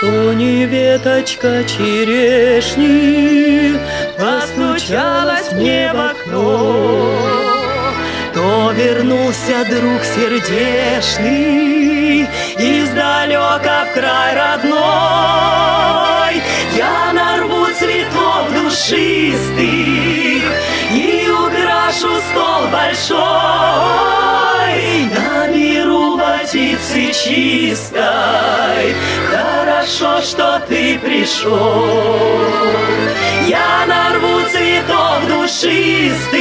Шуни веточка черешни Постучалась мне в окно. То вернулся друг сердешный Издалека в край родной. Я нарву цветов душистых И украшу стол большой Водицы чистой. Хорошо, что ты пришел. Я нарву цветов душистых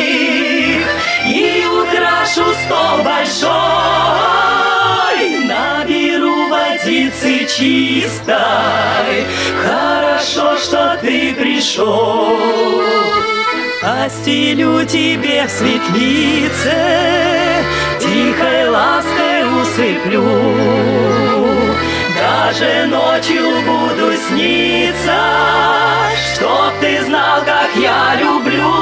И украшу стол большой. Наберу водицы чистой. Хорошо, что ты пришел. Постелю тебе в светлице усыплю Даже ночью буду сниться Чтоб ты знал, как я люблю.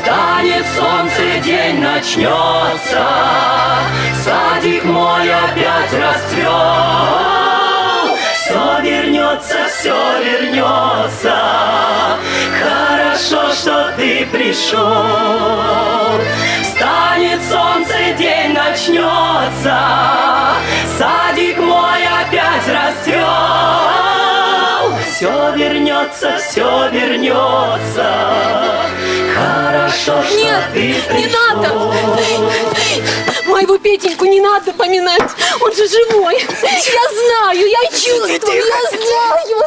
Станет солнце, день начнется Садик мой опять расцвел. Все вернется, все вернется. Хорошо, что ты пришел начнется Садик мой опять расцвел Все вернется, все вернется Хорошо, что Нет, ты пришел не надо. Моего Петеньку не надо поминать. Он же живой. Я знаю, я чувствую, я знаю.